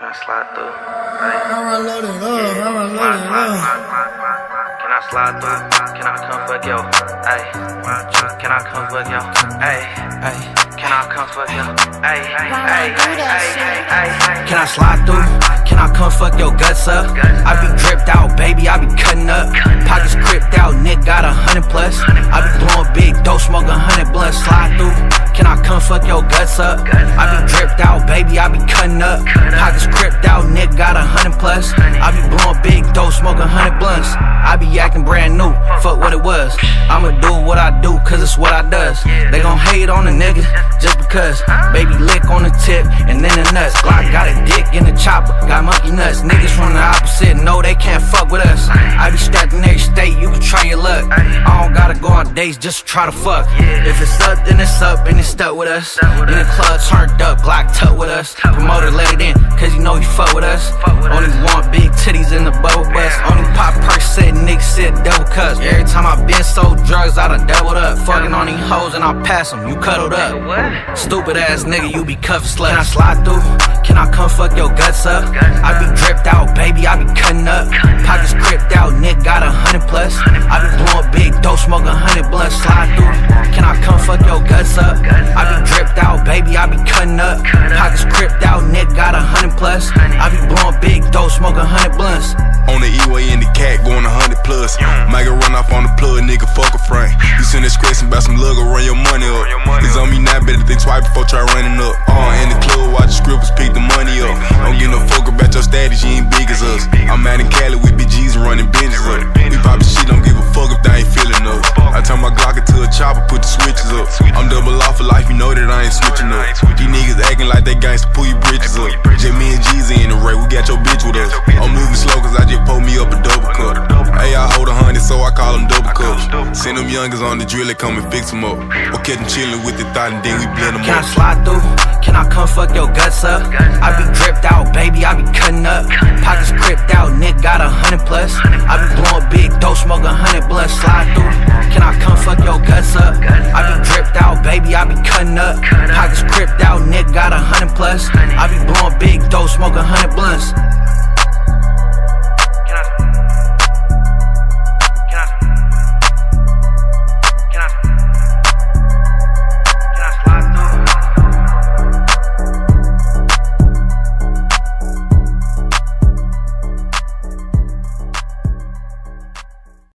Can I slide through? Hey. I'ma load it up, I'ma load it up. Can I slide through? Can I come fuck yo? Hey. Can I come fuck yo? Hey. Hey. Can I come fuck yo? Hey. Hey. Hey. Hey. Hey. Can I slide through? Can I come fuck your guts up? I be dripped out, baby, I be cutting up. Pockets cripped out, Nick got a hundred plus. I be blowing big dope, smoking hundred blood. Slide through. Can I come fuck your guts up? I be dripped out, baby, I be acting brand new, fuck what it was. I'ma do what I do, cause it's what I does. They gon' hate on a nigga just because. Baby lick on the tip and then the nuts. Glock got a dick gotta go on dates just try to fuck. Yeah. If it's up, then it's up and it's stuck with us. In the club turned up, Glock tuck with us. Promoter let it in, cause you know he fuck with us. Only want big titties in the bubble bus. Only pop perk sit, niggas sit double cuts. Every time I been sold drugs, I done doubled up. Fucking on these hoes and I pass them, you cuddled up. What? Stupid ass nigga, you be cuffed slut. Can I slide through? Can I come fuck your guts up? I be dripped out, baby, I be cutting up. Pockets cripped out, Nick got a hundred plus. I be blowing big dope, smoking hundred Slide through. Can I come fuck your guts up? I be dripped out, baby, I be cutting up. Pockets cripped out, Nick got a hundred plus. I be blowing big dope, smoking hundred blunts. On the E-way in the cat, going a hundred plus. Get run off on the plug, nigga, fuck a frame. You send that scratching about some lug, run your money up. It's on me now, better think twice before try running up. Uh, in the club, watch the scribbles pick the money up. Don't get no fuck about your status, you ain't big as us. I'm out in Cali like they gangsta, pull your bridges up. Just me and Geesy in the race, we got your bitch with us. I'm moving slow cause I just pulled me up a double cup. Hey, I hold a hundred, so I call them double cups. Send them youngers on the drill, they come and fix them up. Or catch them chillin' with the thought and then we blend them Can I slide through? Can I come fuck your guts up? I be dripped out, baby, I be cutting up. Pockets cripped out, Nick got a hundred plus. I be blowing big dope, smoking hundred blood. Slide through. Can I come fuck your guts up? Up. Pockets cripped out, Nick got a hundred plus. I be blowing big dope, smoking hundred blunts.